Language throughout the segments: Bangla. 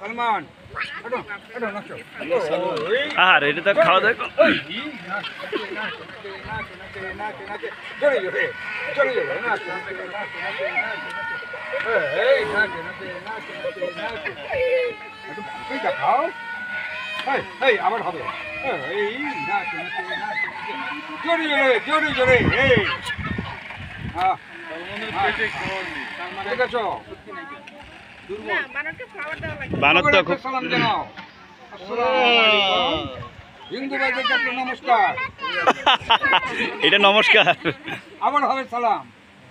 সালমান আর এটা তো খাওয়া এই, আবার হবে। জোরে জোরে, জোরে জোরে, হ্যাঁ, হ্যাঁ। ঠিক আছো? বানর তো খুব সালাম জানাও। আসসালামু আলাইকুম। হিন্দু ভাইদের নমস্কার। এটা নমস্কার। আবার হবে সালাম।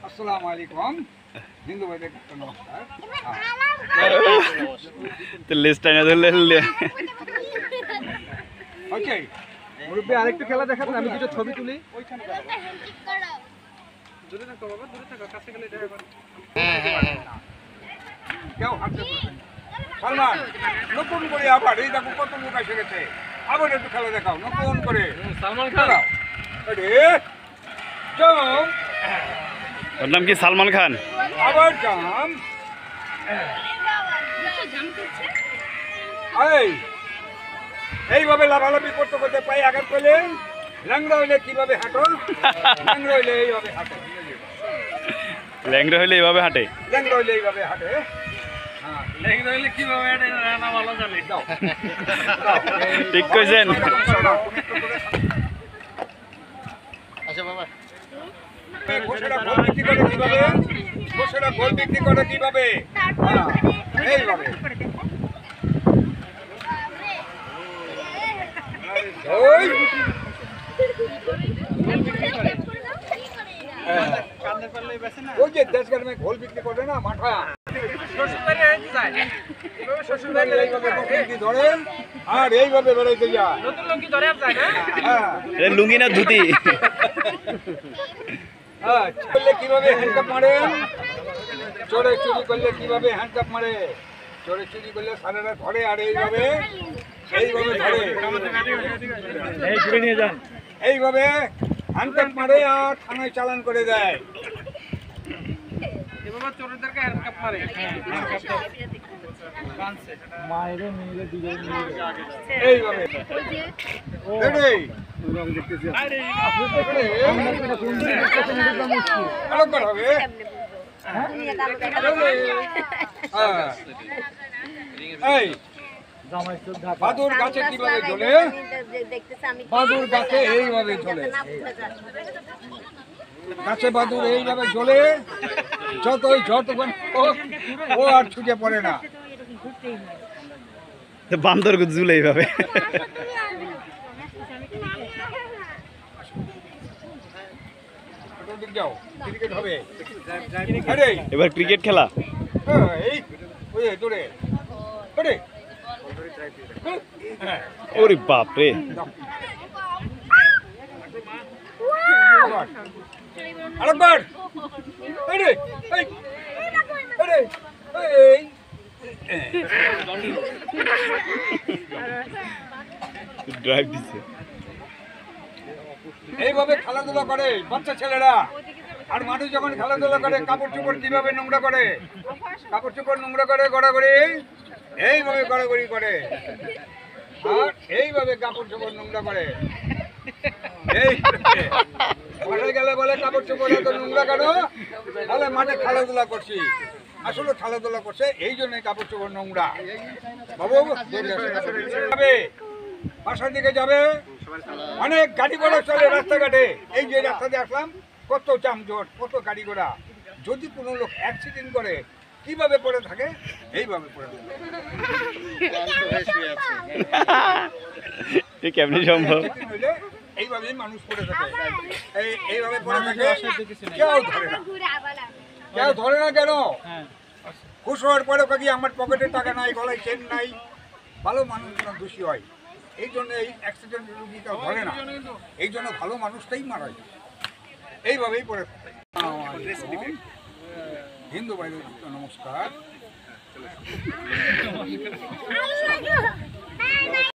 আসসালামু আলাইকুম। হিন্দু ভাইদের কাছে নমস্কার। হ্যাঁ। তো লেজটা না ধরলে ওকে মুরব্বী আরেকটু খেলা দেখান আমি কিছু ছবি তুলি। কেউ বসে সালমান নতুন করে আবার এই দেখো কত লোক এসে গেছে। আবার একটু খেলা দেখাও নতুন করে। সালমান জাম। ওর নাম কি সালমান খান? আবার জাম। এই এইভাবে লাভালাভি করতে করতে পায়ে আঘাত পেলে ল্যাংড়া হইলে কীভাবে হাঁটো? ল্যাংড়া হইলে এইভাবে হাঁটো। ল্যাংড়া হইলে এইভাবে হাঁটে। ল্যাংড়া হইলে এইভাবে হাঁটে। ঠিক কইছেন। এই ঘোষেরা গোল বিক্রি করে কীভাবে? গোল বিক্রি করে কীভাবে? হ্যাঁ, এইভাবে ওই ওই যে দেশ গ্রামে ঘোল বিক্রি করে না মাঠা। আর এইভাবে বেড়াইতে যায়। হ্যাঁ? এটা লুঙ্গি না ধুতি? হ্যাঁ, করলে কীভাবে হ্যান্ডকাপ মারে? চোরে চুরি করলে কীভাবে হ্যান্ডকাপ মারে? চোরে চুরি করলে সারেরা ধরে আর এইভাবে এইভাবে ধরে। এইভাবে হ্যান্ডকাপ মারে আর থানায় চালান করে দেয়। এইভাবে। রেডি? আরেকবার হবে। হ্যাঁ। এই। বাদুর গাছে কীভাবে ঝোলে বাদুর গাছে এইভাবে ঝোলে গাছে বাদুর এইভাবে ঝোলে যতই যতক্ষণ ও- ও আর ছুটে পড়ে না। বান্দর জুলে এইভাবে। ওদিক যাও ক্রিকেট হবে। আরে এবার ক্রিকেট খেলা। হ্যাঁ, ওরে বাপ রে আরেকবার আরে এই এই ড্রাইভ দিছে। এইভাবে খেলাধুলা করে বাচ্চা ছেলেরা। আর মানুষ যখন খেলাধুলা করে কাপড় চোপড় কীভাবে নোংরা করে? কাপড় চোপড় নোংরা করে গড়াগড়ি? এইভাবে গড়াগড়ি করে। আর এইভাবে কাপড় চোপড় নোংরা করে। এই মাঠে গেলে বলে কাপড় চোপড় এত নোংরা কেন? বলে মাঠে খেলাধুলা করছি। আসলে খেলাধুলা করছে এই জন্যই কাপড় চোপড় নোংরা। বাবু যাবে। বাসার দিকে যাবে। অনেক গাড়ি ঘোড়া চলে রাস্তাঘাটে। এই যে রাস্তা দিয়ে আসলাম কত যানজট কত গাড়ি ঘোড়া। যদি কোনো লোক অ্যাক্সিডেন্ট করে কীভাবে পড়ে থাকে? এইভাবে পড়ে থাকে। কেমনি সম্ভব? এইভাবেই মানুষ পড়ে থাকে। এই এইভাবে পড়ে থাকে। কেউ ধরে না। কেউ ধরে না কেন? খুশ হওয়ার পরে কাকি আমার পকেটে টাকা নাই গলায় চেন নাই। ভালো মানুষ যেন দোষী হয়। এই জন্য এই অ্যাক্সিডেন্ট রুগী কেউ ধরে না। এই জন্য ভালো মানুষটাই মারা যায়। এইভাবেই পড়ে থাকে। হিন্দু ভাইদের নমস্কার।